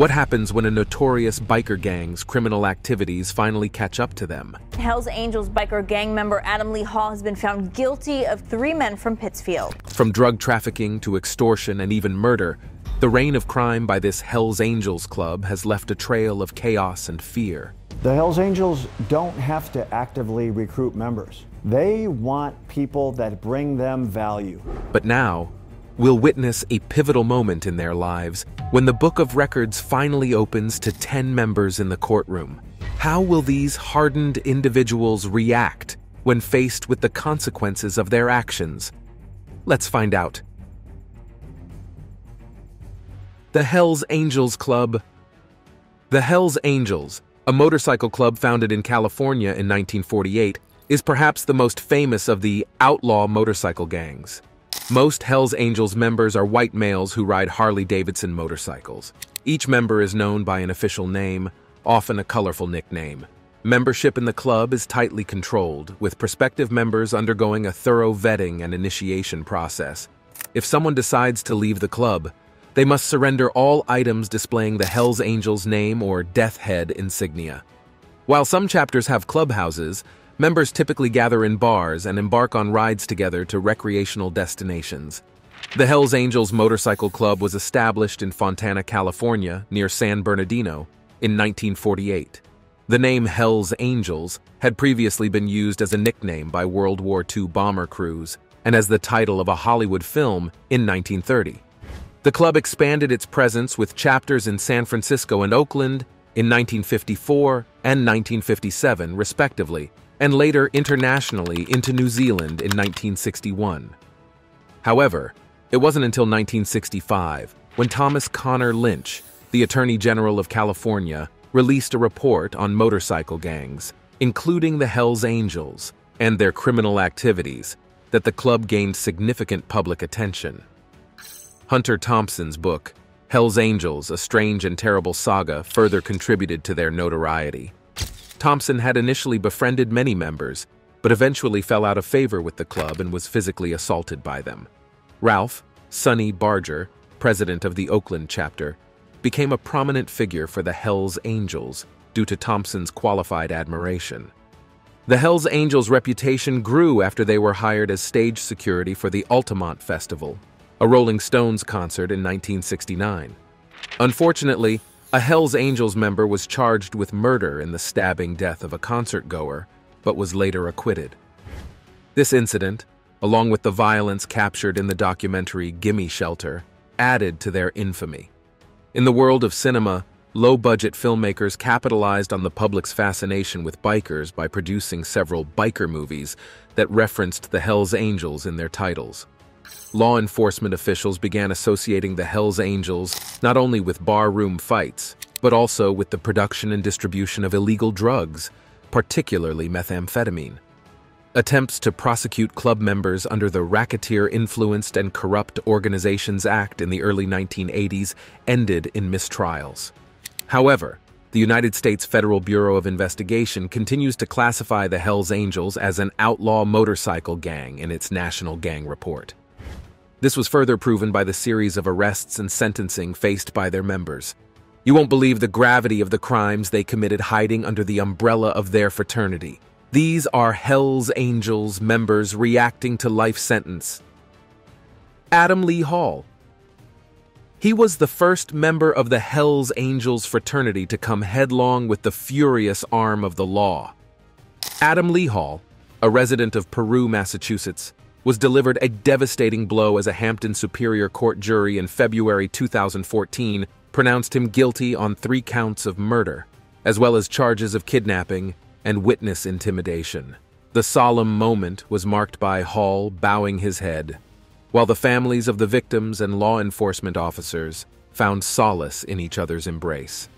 What happens when a notorious biker gang's criminal activities finally catch up to them? Hells Angels biker gang member Adam Lee Hall has been found guilty of three men from Pittsfield. From drug trafficking to extortion and even murder, the reign of crime by this Hells Angels club has left a trail of chaos and fear. The Hells Angels don't have to actively recruit members. They want people that bring them value. But now, we'll witness a pivotal moment in their lives when the Book of Records finally opens to 10 members in the courtroom. How will these hardened individuals react when faced with the consequences of their actions? Let's find out. The Hells Angels Club The Hells Angels, a motorcycle club founded in California in 1948, is perhaps the most famous of the outlaw motorcycle gangs. Most Hells Angels members are white males who ride Harley-Davidson motorcycles. Each member is known by an official name, often a colorful nickname. Membership in the club is tightly controlled, with prospective members undergoing a thorough vetting and initiation process. If someone decides to leave the club, they must surrender all items displaying the Hells Angels name or Death Head insignia. While some chapters have clubhouses, Members typically gather in bars and embark on rides together to recreational destinations. The Hells Angels Motorcycle Club was established in Fontana, California, near San Bernardino, in 1948. The name Hells Angels had previously been used as a nickname by World War II bomber crews and as the title of a Hollywood film in 1930. The club expanded its presence with chapters in San Francisco and Oakland in 1954 and 1957, respectively, and later internationally into New Zealand in 1961. However, it wasn't until 1965 when Thomas Connor Lynch, the Attorney General of California, released a report on motorcycle gangs, including the Hells Angels and their criminal activities, that the club gained significant public attention. Hunter Thompson's book, Hells Angels, A Strange and Terrible Saga, further contributed to their notoriety. Thompson had initially befriended many members, but eventually fell out of favor with the club and was physically assaulted by them. Ralph, Sonny Barger, president of the Oakland chapter, became a prominent figure for the Hells Angels due to Thompson's qualified admiration. The Hells Angels' reputation grew after they were hired as stage security for the Altamont Festival, a Rolling Stones concert in 1969. Unfortunately, a Hells Angels member was charged with murder in the stabbing death of a concert goer, but was later acquitted. This incident, along with the violence captured in the documentary Gimme Shelter, added to their infamy. In the world of cinema, low-budget filmmakers capitalized on the public's fascination with bikers by producing several biker movies that referenced the Hells Angels in their titles law enforcement officials began associating the Hells Angels not only with barroom fights, but also with the production and distribution of illegal drugs, particularly methamphetamine. Attempts to prosecute club members under the Racketeer-Influenced and Corrupt Organizations Act in the early 1980s ended in mistrials. However, the United States Federal Bureau of Investigation continues to classify the Hells Angels as an outlaw motorcycle gang in its National Gang Report. This was further proven by the series of arrests and sentencing faced by their members. You won't believe the gravity of the crimes they committed hiding under the umbrella of their fraternity. These are Hell's Angels members reacting to life sentence. Adam Lee Hall. He was the first member of the Hell's Angels fraternity to come headlong with the furious arm of the law. Adam Lee Hall, a resident of Peru, Massachusetts, was delivered a devastating blow as a Hampden Superior Court jury in February 2014 pronounced him guilty on three counts of murder, as well as charges of kidnapping and witness intimidation. The solemn moment was marked by Hall bowing his head, while the families of the victims and law enforcement officers found solace in each other's embrace.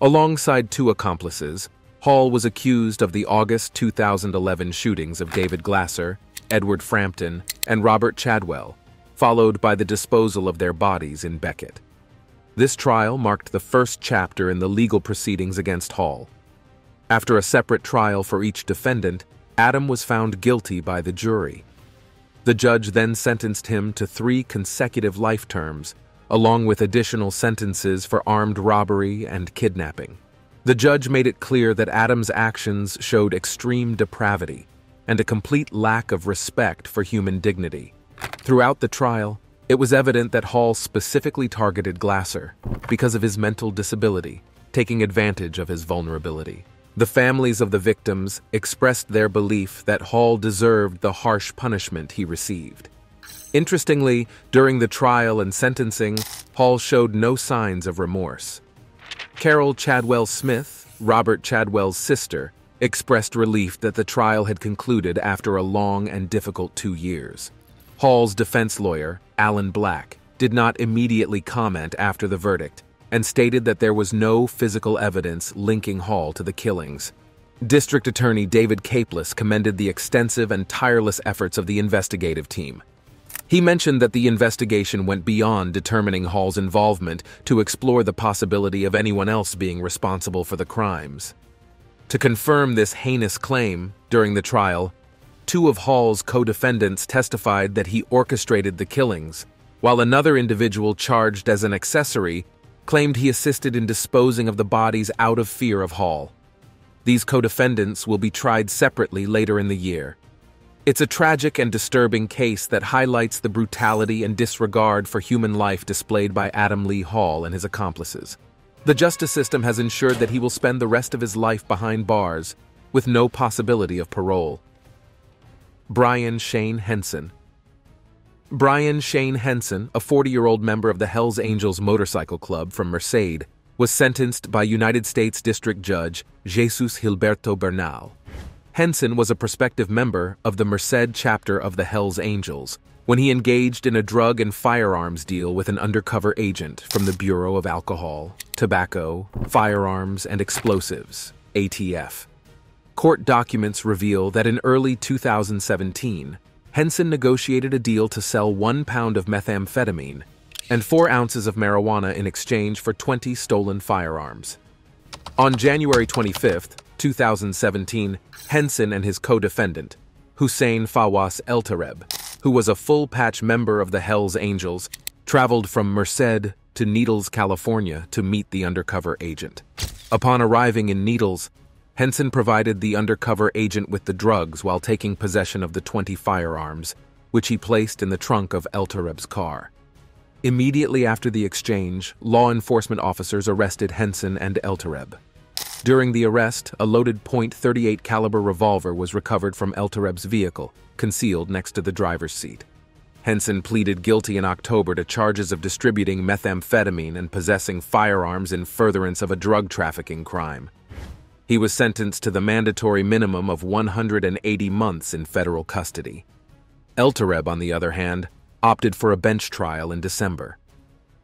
Alongside two accomplices, Hall was accused of the August 2011 shootings of David Glasser Edward Frampton, and Robert Chadwell, followed by the disposal of their bodies in Becket. This trial marked the first chapter in the legal proceedings against Hall. After a separate trial for each defendant, Adam was found guilty by the jury. The judge then sentenced him to three consecutive life terms, along with additional sentences for armed robbery and kidnapping. The judge made it clear that Adams' actions showed extreme depravity and a complete lack of respect for human dignity. Throughout the trial, it was evident that Hall specifically targeted Glasser because of his mental disability, taking advantage of his vulnerability. The families of the victims expressed their belief that Hall deserved the harsh punishment he received. Interestingly, during the trial and sentencing, Hall showed no signs of remorse. Carol Chadwell Smith, Robert Chadwell's sister, expressed relief that the trial had concluded after a long and difficult two years. Hall's defense lawyer, Alan Black, did not immediately comment after the verdict and stated that there was no physical evidence linking Hall to the killings. District Attorney David Capeless commended the extensive and tireless efforts of the investigative team. He mentioned that the investigation went beyond determining Hall's involvement to explore the possibility of anyone else being responsible for the crimes. To confirm this heinous claim, during the trial, two of Hall's co-defendants testified that he orchestrated the killings, while another individual charged as an accessory claimed he assisted in disposing of the bodies out of fear of Hall. These co-defendants will be tried separately later in the year. It's a tragic and disturbing case that highlights the brutality and disregard for human life displayed by Adam Lee Hall and his accomplices. The justice system has ensured that he will spend the rest of his life behind bars, with no possibility of parole. Brian Shane Henson Brian Shane Henson, a 40-year-old member of the Hells Angels Motorcycle Club from Merced, was sentenced by United States District Judge Jesus Gilberto Bernal Henson was a prospective member of the Merced chapter of the Hells Angels when he engaged in a drug and firearms deal with an undercover agent from the Bureau of Alcohol, Tobacco, Firearms, and Explosives, ATF. Court documents reveal that in early 2017, Henson negotiated a deal to sell one pound of methamphetamine and four ounces of marijuana in exchange for 20 stolen firearms. On January 25, 2017, Henson and his co-defendant, Hussein Fawaz Eltareb, who was a full-patch member of the Hells Angels, traveled from Merced to Needles, California to meet the undercover agent. Upon arriving in Needles, Henson provided the undercover agent with the drugs while taking possession of the 20 firearms, which he placed in the trunk of Eltareb's car. Immediately after the exchange, law enforcement officers arrested Henson and Eltareb. During the arrest, a loaded .38 caliber revolver was recovered from Eltareb's vehicle, concealed next to the driver's seat. Henson pleaded guilty in October to charges of distributing methamphetamine and possessing firearms in furtherance of a drug trafficking crime. He was sentenced to the mandatory minimum of 180 months in federal custody. Eltareb, on the other hand, opted for a bench trial in December.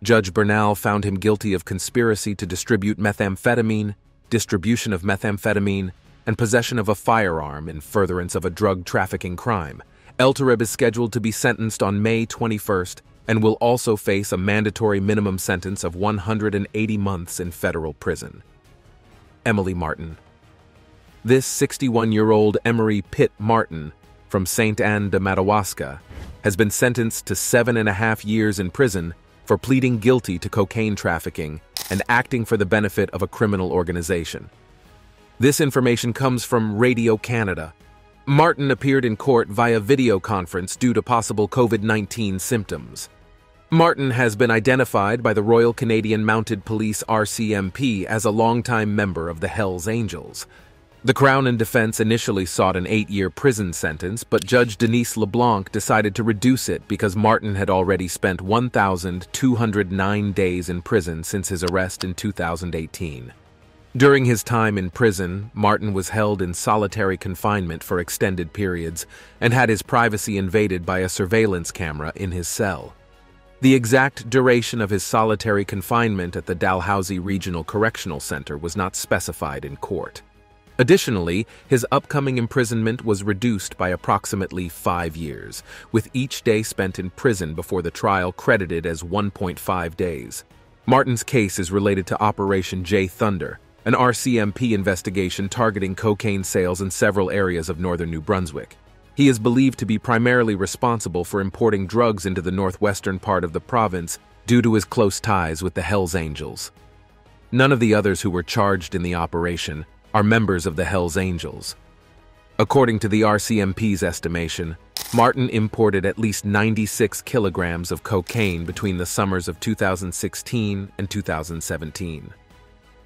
Judge Bernal found him guilty of conspiracy to distribute methamphetamine distribution of methamphetamine, and possession of a firearm in furtherance of a drug trafficking crime. Eltareb is scheduled to be sentenced on May 21st and will also face a mandatory minimum sentence of 180 months in federal prison. Emily Martin This 61-year-old Emery Pitt Martin from St. Anne de Madawaska has been sentenced to seven and a half years in prison for pleading guilty to cocaine trafficking and acting for the benefit of a criminal organization. This information comes from Radio Canada. Martin appeared in court via video conference due to possible COVID-19 symptoms. Martin has been identified by the Royal Canadian Mounted Police RCMP as a longtime member of the Hells Angels. The Crown and Defense initially sought an eight-year prison sentence, but Judge Denise LeBlanc decided to reduce it because Martin had already spent 1,209 days in prison since his arrest in 2018. During his time in prison, Martin was held in solitary confinement for extended periods and had his privacy invaded by a surveillance camera in his cell. The exact duration of his solitary confinement at the Dalhousie Regional Correctional Center was not specified in court. Additionally, his upcoming imprisonment was reduced by approximately five years, with each day spent in prison before the trial credited as 1.5 days. Martin's case is related to Operation J Thunder, an RCMP investigation targeting cocaine sales in several areas of northern New Brunswick. He is believed to be primarily responsible for importing drugs into the northwestern part of the province due to his close ties with the Hells Angels. None of the others who were charged in the operation are members of the Hells Angels. According to the RCMP's estimation, Martin imported at least 96 kilograms of cocaine between the summers of 2016 and 2017.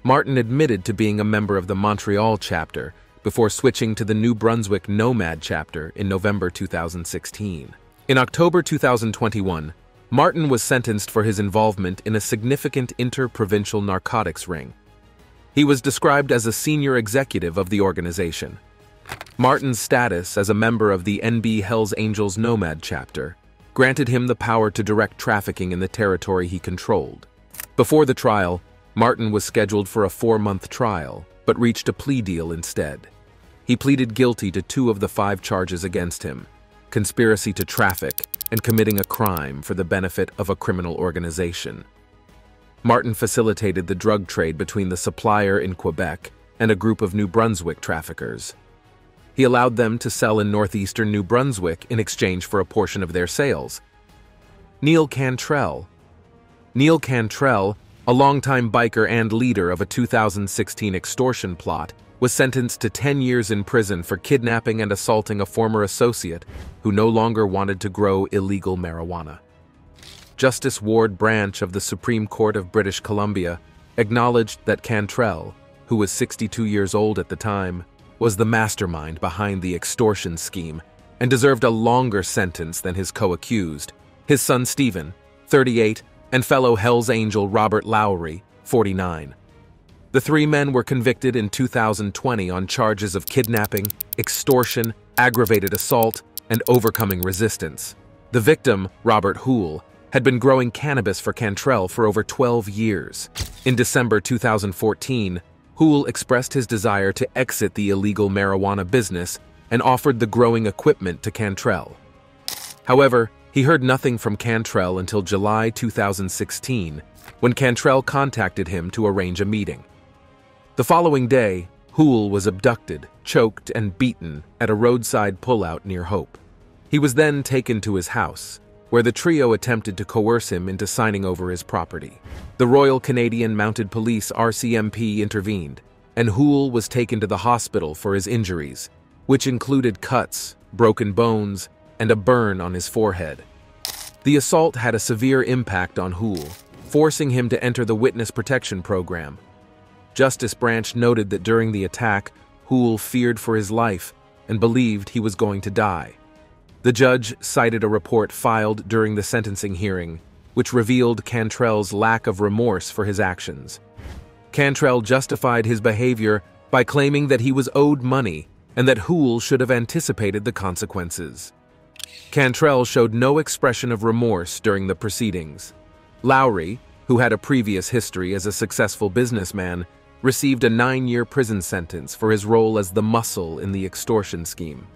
Martin admitted to being a member of the Montreal chapter before switching to the New Brunswick Nomad chapter in November 2016. In October 2021, Martin was sentenced for his involvement in a significant inter-provincial narcotics ring. He was described as a senior executive of the organization. Martin's status as a member of the NB Hells Angels Nomad chapter granted him the power to direct trafficking in the territory he controlled. Before the trial, Martin was scheduled for a four-month trial, but reached a plea deal instead. He pleaded guilty to two of the five charges against him, conspiracy to traffic and committing a crime for the benefit of a criminal organization. Martin facilitated the drug trade between the supplier in Quebec and a group of New Brunswick traffickers. He allowed them to sell in northeastern New Brunswick in exchange for a portion of their sales. Neil Cantrell Neil Cantrell a longtime biker and leader of a 2016 extortion plot, was sentenced to 10 years in prison for kidnapping and assaulting a former associate who no longer wanted to grow illegal marijuana. Justice Ward Branch of the Supreme Court of British Columbia acknowledged that Cantrell, who was 62 years old at the time, was the mastermind behind the extortion scheme and deserved a longer sentence than his co-accused, his son Stephen, 38, and fellow Hells Angel Robert Lowry, 49. The three men were convicted in 2020 on charges of kidnapping, extortion, aggravated assault, and overcoming resistance. The victim, Robert Houle, had been growing cannabis for Cantrell for over 12 years. In December 2014, Houle expressed his desire to exit the illegal marijuana business and offered the growing equipment to Cantrell. However, he heard nothing from Cantrell until July 2016, when Cantrell contacted him to arrange a meeting. The following day, Houle was abducted, choked, and beaten at a roadside pullout near Hope. He was then taken to his house, where the trio attempted to coerce him into signing over his property. The Royal Canadian Mounted Police RCMP intervened, and Houle was taken to the hospital for his injuries, which included cuts, broken bones, and a burn on his forehead. The assault had a severe impact on Houle, forcing him to enter the Witness Protection Program. Justice Branch noted that during the attack, Houle feared for his life and believed he was going to die. The judge cited a report filed during the sentencing hearing, which revealed Cantrell's lack of remorse for his actions. Cantrell justified his behavior by claiming that he was owed money and that Houle should have anticipated the consequences. Cantrell showed no expression of remorse during the proceedings. Lowry, who had a previous history as a successful businessman, received a nine-year prison sentence for his role as the muscle in the extortion scheme.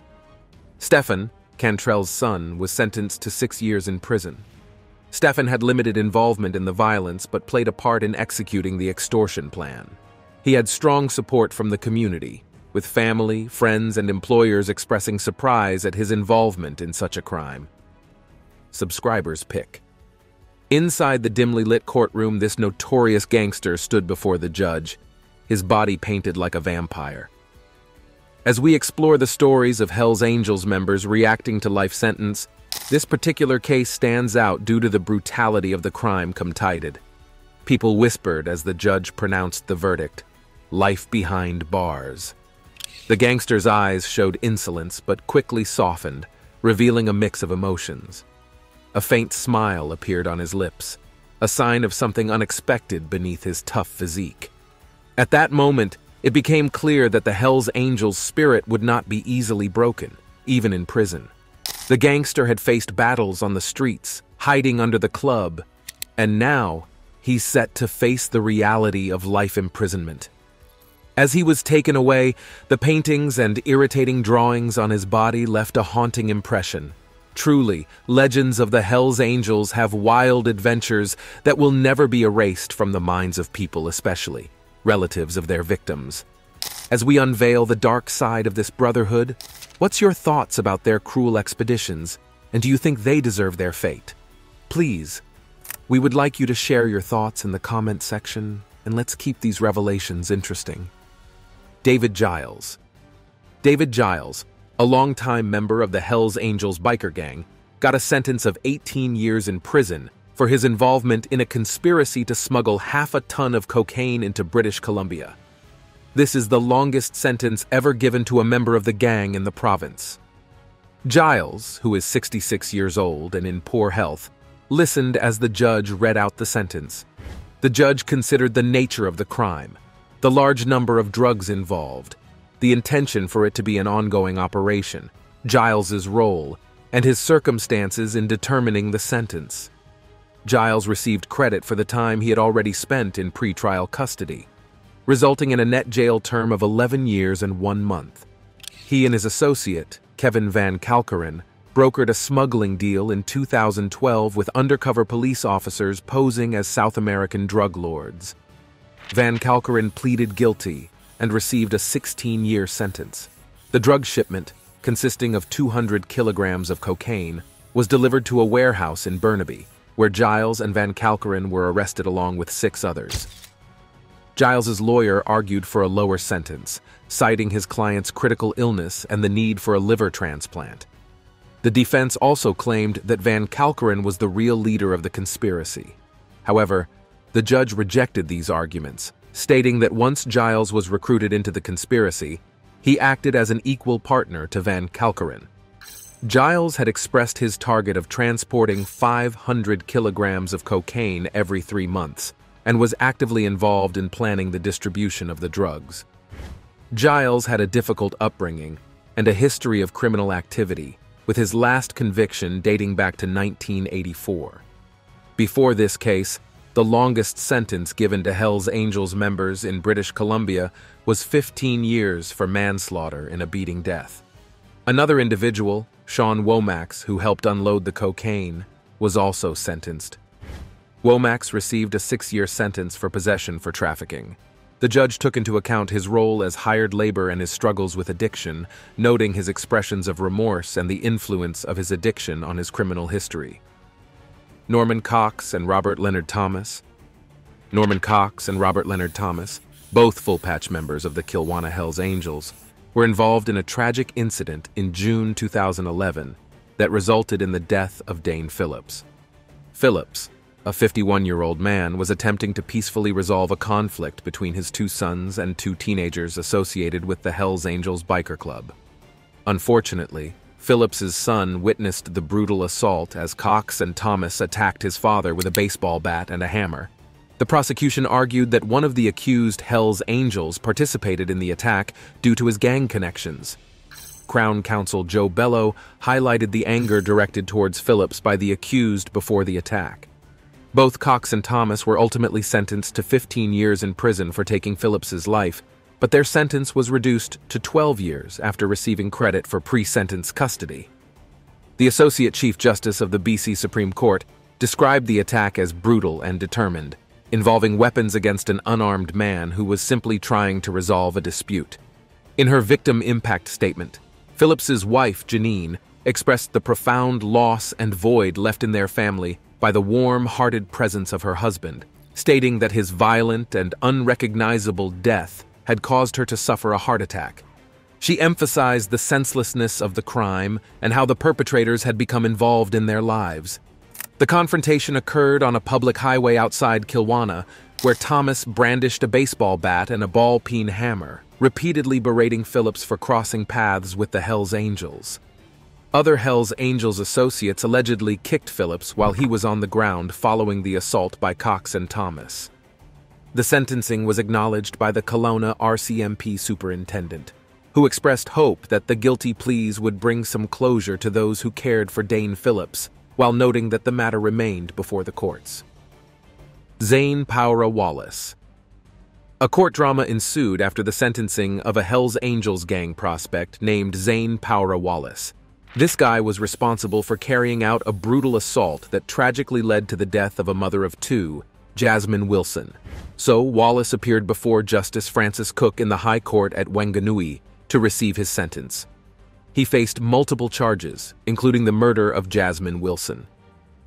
Stefan, Cantrell's son, was sentenced to six years in prison. Stefan had limited involvement in the violence but played a part in executing the extortion plan. He had strong support from the community, with family, friends, and employers expressing surprise at his involvement in such a crime. Subscribers pick. Inside the dimly lit courtroom, this notorious gangster stood before the judge, his body painted like a vampire. As we explore the stories of Hell's Angels members reacting to life sentence, this particular case stands out due to the brutality of the crime committed. People whispered as the judge pronounced the verdict, life behind bars. The gangster's eyes showed insolence but quickly softened, revealing a mix of emotions. A faint smile appeared on his lips, a sign of something unexpected beneath his tough physique. At that moment, it became clear that the Hell's Angel's spirit would not be easily broken, even in prison. The gangster had faced battles on the streets, hiding under the club, and now he's set to face the reality of life imprisonment. As he was taken away, the paintings and irritating drawings on his body left a haunting impression. Truly, legends of the Hells Angels have wild adventures that will never be erased from the minds of people especially, relatives of their victims. As we unveil the dark side of this brotherhood, what's your thoughts about their cruel expeditions, and do you think they deserve their fate? Please, We would like you to share your thoughts in the comment section, and let's keep these revelations interesting. David Giles. David Giles, a longtime member of the Hells Angels biker gang, got a sentence of 18 years in prison for his involvement in a conspiracy to smuggle half a ton of cocaine into British Columbia. This is the longest sentence ever given to a member of the gang in the province. Giles, who is 66 years old and in poor health, listened as the judge read out the sentence. The judge considered the nature of the crime, the large number of drugs involved, the intention for it to be an ongoing operation, Giles's role, and his circumstances in determining the sentence. Giles received credit for the time he had already spent in pretrial custody, resulting in a net jail term of 11 years and one month. He and his associate, Kevin Van Kalkeren, brokered a smuggling deal in 2012 with undercover police officers posing as South American drug lords. Van Kalkeren pleaded guilty and received a 16-year sentence. The drug shipment, consisting of 200 kilograms of cocaine, was delivered to a warehouse in Burnaby, where Giles and Van Kalkeren were arrested along with six others. Giles's lawyer argued for a lower sentence, citing his client's critical illness and the need for a liver transplant. The defense also claimed that Van Kalkeren was the real leader of the conspiracy. However, the judge rejected these arguments, stating that once Giles was recruited into the conspiracy, he acted as an equal partner to Van Kalkeren. Giles had expressed his target of transporting 500 kilograms of cocaine every three months and was actively involved in planning the distribution of the drugs. Giles had a difficult upbringing and a history of criminal activity, with his last conviction dating back to 1984. Before this case, the longest sentence given to Hells Angels members in British Columbia was 15 years for manslaughter in a beating death. Another individual, Sean Womax, who helped unload the cocaine, was also sentenced. Womax received a six-year sentence for possession for trafficking. The judge took into account his role as hired labor and his struggles with addiction, noting his expressions of remorse and the influence of his addiction on his criminal history. Norman Cocks and Robert Leonard Thomas. Norman Cocks and Robert Leonard Thomas, both full patch members of the Kelowna Hells Angels, were involved in a tragic incident in June 2011 that resulted in the death of Dane Phillips. Phillips, a 51-year-old man, was attempting to peacefully resolve a conflict between his two sons and two teenagers associated with the Hells Angels Biker Club. Unfortunately, Phillips's son witnessed the brutal assault as Cocks and Thomas attacked his father with a baseball bat and a hammer. The prosecution argued that one of the accused Hells Angels participated in the attack due to his gang connections. Crown Counsel Joe Bello highlighted the anger directed towards Phillips by the accused before the attack. Both Cocks and Thomas were ultimately sentenced to 15 years in prison for taking Phillips's life, but their sentence was reduced to 12 years after receiving credit for pre-sentence custody. The Associate Chief Justice of the BC Supreme Court described the attack as brutal and determined, involving weapons against an unarmed man who was simply trying to resolve a dispute. In her victim impact statement, Phillips's wife, Janine, expressed the profound loss and void left in their family by the warm-hearted presence of her husband, stating that his violent and unrecognizable death had caused her to suffer a heart attack. She emphasized the senselessness of the crime and how the perpetrators had become involved in their lives, the confrontation occurred on a public highway outside Kelowna, where Thomas brandished a baseball bat and a ball peen hammer, repeatedly berating Phillips for crossing paths with the Hells Angels. Other Hells Angels associates allegedly kicked Phillips while he was on the ground following the assault by Cocks and Thomas. The sentencing was acknowledged by the Kelowna RCMP superintendent, who expressed hope that the guilty pleas would bring some closure to those who cared for Dane Phillips while noting that the matter remained before the courts. Zane Powra Wallace A court drama ensued after the sentencing of a Hells Angels gang prospect named Zane Powra Wallace. This guy was responsible for carrying out a brutal assault that tragically led to the death of a mother of two, Jasmine Wilson. So Wallace appeared before Justice Francis Cooke in the High Court at Wanganui to receive his sentence. He faced multiple charges, including the murder of Jasmine Wilson.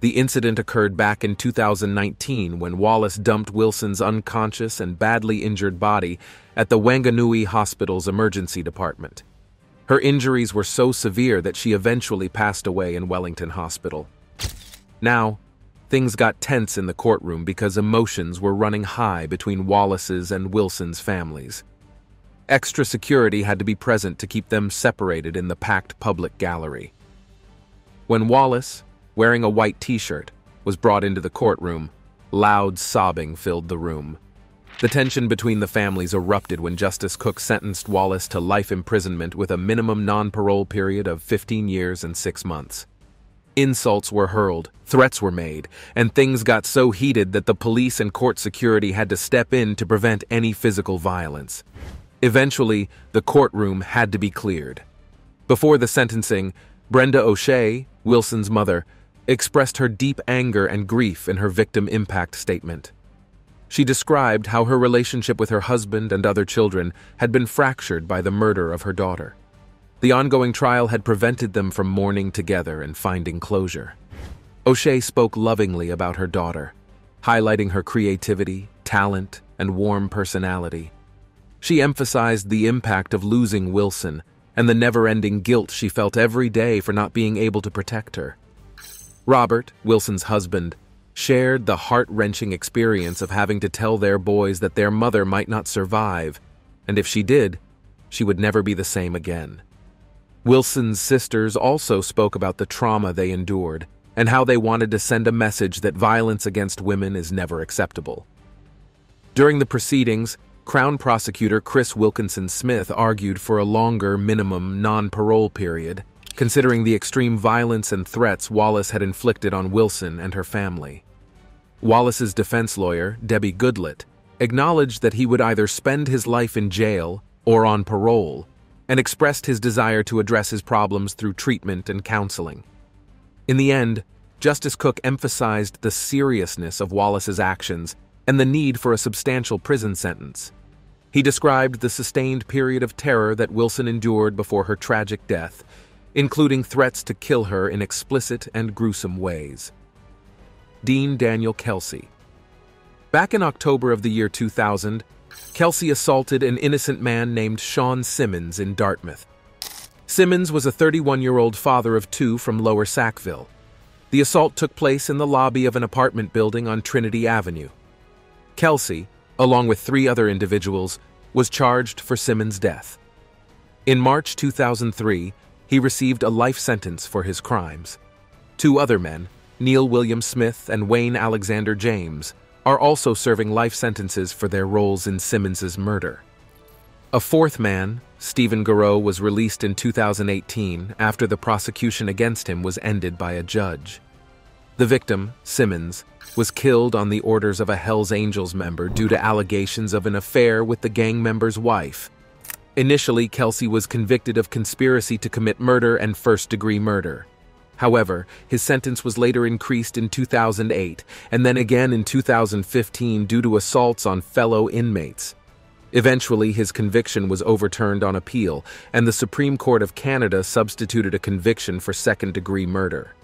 The incident occurred back in 2019 when Wallace dumped Wilson's unconscious and badly injured body at the Wanganui Hospital's emergency department. Her injuries were so severe that she eventually passed away in Wellington Hospital. Now, things got tense in the courtroom because emotions were running high between Wallace's and Wilson's families. Extra security had to be present to keep them separated in the packed public gallery. When Wallace, wearing a white t-shirt, was brought into the courtroom, loud sobbing filled the room. The tension between the families erupted when Justice Cooke sentenced Wallace to life imprisonment with a minimum non-parole period of 15 years and 6 months. Insults were hurled, threats were made, and things got so heated that the police and court security had to step in to prevent any physical violence. Eventually, the courtroom had to be cleared. Before the sentencing, Brenda O'Shea, Wilson's mother, expressed her deep anger and grief in her victim impact statement. She described how her relationship with her husband and other children had been fractured by the murder of her daughter. The ongoing trial had prevented them from mourning together and finding closure. O'Shea spoke lovingly about her daughter, highlighting her creativity, talent, and warm personality. She emphasized the impact of losing Wilson and the never-ending guilt she felt every day for not being able to protect her. Robert, Wilson's husband, shared the heart-wrenching experience of having to tell their boys that their mother might not survive, and if she did, she would never be the same again. Wilson's sisters also spoke about the trauma they endured and how they wanted to send a message that violence against women is never acceptable. During the proceedings, Crown Prosecutor Chris Wilkinson Smith argued for a longer minimum non parole period considering the extreme violence and threats Wallace had inflicted on Wilson and her family. Wallace's defense lawyer, Debbie Goodlett, acknowledged that he would either spend his life in jail or on parole, and expressed his desire to address his problems through treatment and counseling. In the end, Justice Cooke emphasized the seriousness of Wallace's actions and the need for a substantial prison sentence. He described the sustained period of terror that Wilson endured before her tragic death including threats to kill her in explicit and gruesome ways. Dean Daniel Kelsey. Back in October of the year 2000, Kelsey assaulted an innocent man named Sean Simmons in Dartmouth. Simmons was a 31-year-old father of two from Lower Sackville. The assault took place in the lobby of an apartment building on Trinity Avenue. Kelsey, along with three other individuals, was charged for Simmons' death. In March 2003, he received a life sentence for his crimes. Two other men, Neil William Smith and Wayne Alexander James, are also serving life sentences for their roles in Simmons's murder. A fourth man, Stephen Garreau, was released in 2018 after the prosecution against him was ended by a judge. The victim, Simmons, was killed on the orders of a Hells Angels member due to allegations of an affair with the gang member's wife, Initially, Kelsey was convicted of conspiracy to commit murder and first-degree murder. However, his sentence was later increased in 2008 and then again in 2015 due to assaults on fellow inmates. Eventually, his conviction was overturned on appeal, and the Supreme Court of Canada substituted a conviction for second-degree murder.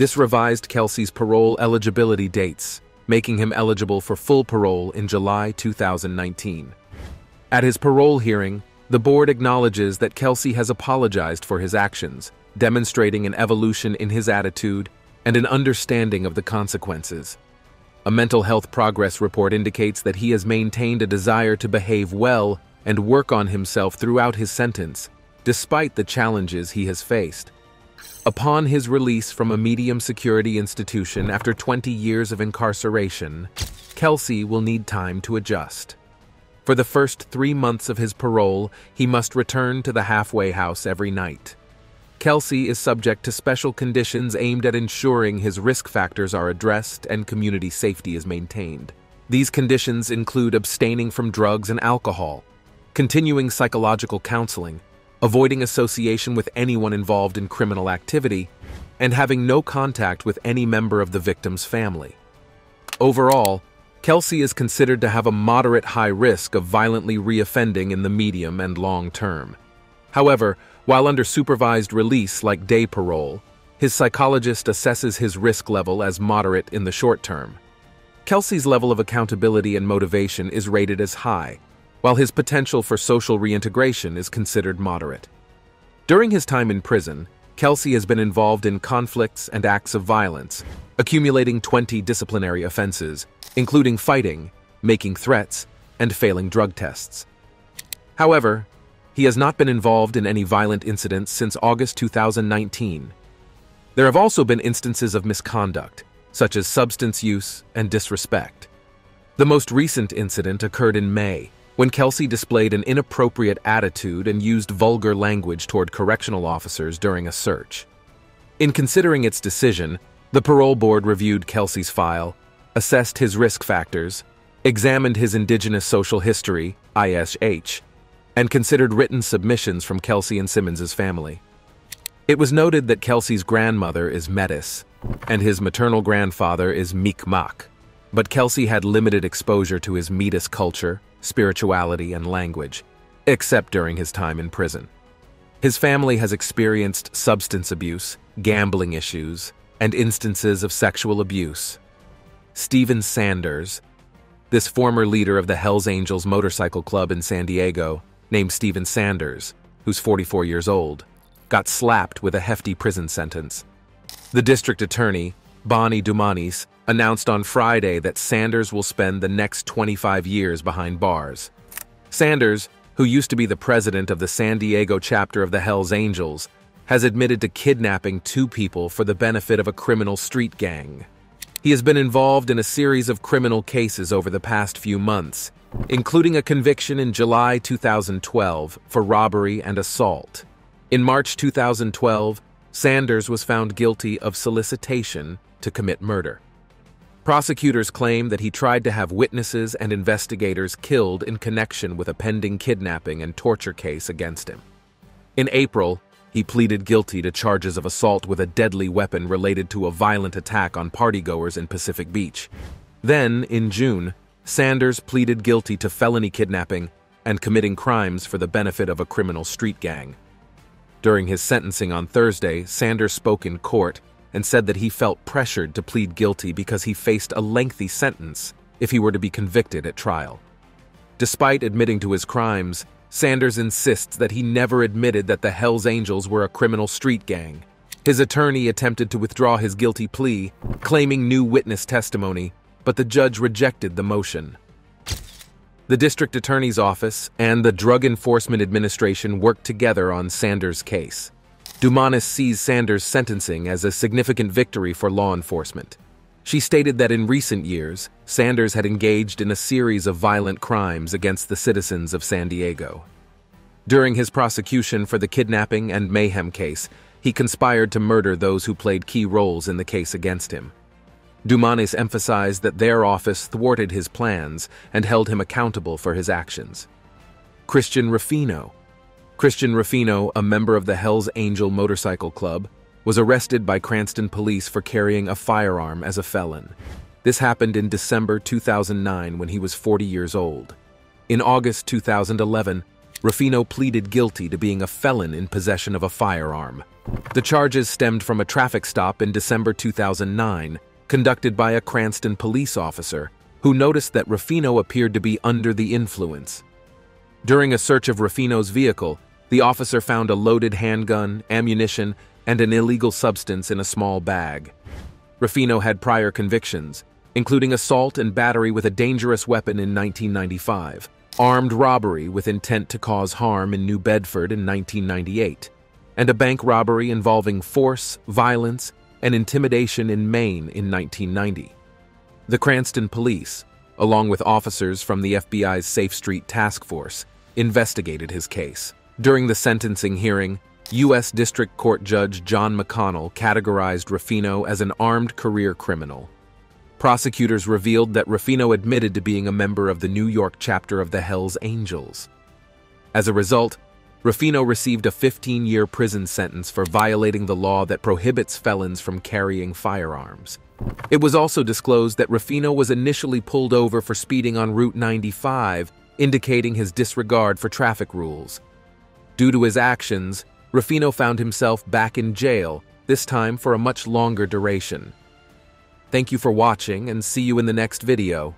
This revised Kelsey's parole eligibility dates, making him eligible for full parole in July 2019. At his parole hearing, the board acknowledges that Kelsey has apologized for his actions, demonstrating an evolution in his attitude and an understanding of the consequences. A mental health progress report indicates that he has maintained a desire to behave well and work on himself throughout his sentence, despite the challenges he has faced. Upon his release from a medium security institution after 20 years of incarceration, Kelsey will need time to adjust. For the first three months of his parole, he must return to the halfway house every night. Kelsey is subject to special conditions aimed at ensuring his risk factors are addressed and community safety is maintained. These conditions include abstaining from drugs and alcohol, continuing psychological counseling, avoiding association with anyone involved in criminal activity, and having no contact with any member of the victim's family. Overall, Kelsey is considered to have a moderate high risk of violently reoffending in the medium and long term. However, while under supervised release like day parole, His psychologist assesses his risk level as moderate in the short term. Kelsey's level of accountability and motivation is rated as high, while his potential for social reintegration is considered moderate. During his time in prison, Kelsey has been involved in conflicts and acts of violence, accumulating 20 disciplinary offenses, including fighting, making threats, and failing drug tests. However, he has not been involved in any violent incidents since August 2019. There have also been instances of misconduct, such as substance use and disrespect. The most recent incident occurred in May, when Kelsey displayed an inappropriate attitude and used vulgar language toward correctional officers during a search. In considering its decision, the parole board reviewed Kelsey's file, assessed his risk factors, examined his indigenous social history, ISH, and considered written submissions from Kelsey and Simmons's family. It was noted that Kelsey's grandmother is Metis, and his maternal grandfather is Mi'kmaq, but Kelsey had limited exposure to his Metis culture, spirituality, and language, except during his time in prison. His family has experienced substance abuse, gambling issues, and instances of sexual abuse. Stephen Sanders, this former leader of the Hells Angels motorcycle club in San Diego, named Stephen Sanders, who's 44 years old, got slapped with a hefty prison sentence. The district attorney, Bonnie Dumanis, announced on Friday that Sanders will spend the next 25 years behind bars. Sanders, who used to be the president of the San Diego chapter of the Hells Angels, has admitted to kidnapping two people for the benefit of a criminal street gang. He has been involved in a series of criminal cases over the past few months, including a conviction in July 2012 for robbery and assault. In March 2012, Sanders was found guilty of solicitation to commit murder. Prosecutors claim that he tried to have witnesses and investigators killed in connection with a pending kidnapping and torture case against him. In April, he pleaded guilty to charges of assault with a deadly weapon related to a violent attack on partygoers in Pacific Beach. Then, in June, Sanders pleaded guilty to felony kidnapping and committing crimes for the benefit of a criminal street gang. During his sentencing on Thursday, Sanders spoke in court and said that he felt pressured to plead guilty because he faced a lengthy sentence if he were to be convicted at trial. Despite admitting to his crimes, Sanders insists that he never admitted that the Hells Angels were a criminal street gang. His attorney attempted to withdraw his guilty plea, claiming new witness testimony, but the judge rejected the motion. The district attorney's office and the Drug Enforcement Administration worked together on Sanders' case. Dumanis sees Sanders' sentencing as a significant victory for law enforcement. She stated that in recent years, Sanders had engaged in a series of violent crimes against the citizens of San Diego. During his prosecution for the kidnapping and mayhem case, he conspired to murder those who played key roles in the case against him. Dumanis emphasized that their office thwarted his plans and held him accountable for his actions. Christian Rufino. Christian Rufino, a member of the Hells Angel Motorcycle Club, was arrested by Cranston police for carrying a firearm as a felon. This happened in December 2009 when he was 40 years old. In August 2011, Rufino pleaded guilty to being a felon in possession of a firearm. The charges stemmed from a traffic stop in December 2009, conducted by a Cranston police officer, who noticed that Rufino appeared to be under the influence. During a search of Rufino's vehicle, the officer found a loaded handgun, ammunition, and an illegal substance in a small bag. Rufino had prior convictions, including assault and battery with a dangerous weapon in 1995, armed robbery with intent to cause harm in New Bedford in 1998, and a bank robbery involving force, violence, and intimidation in Maine in 1990. The Cranston police, along with officers from the FBI's Safe Street Task Force, investigated his case. During the sentencing hearing, U.S. District Court Judge John McConnell categorized Rufino as an armed career criminal. Prosecutors revealed that Rufino admitted to being a member of the New York chapter of the Hells Angels. As a result, Rufino received a 15 year prison sentence for violating the law that prohibits felons from carrying firearms. It was also disclosed that Rufino was initially pulled over for speeding on Route 95, indicating his disregard for traffic rules. Due to his actions, Rufino found himself back in jail, this time for a much longer duration. Thank you for watching and see you in the next video.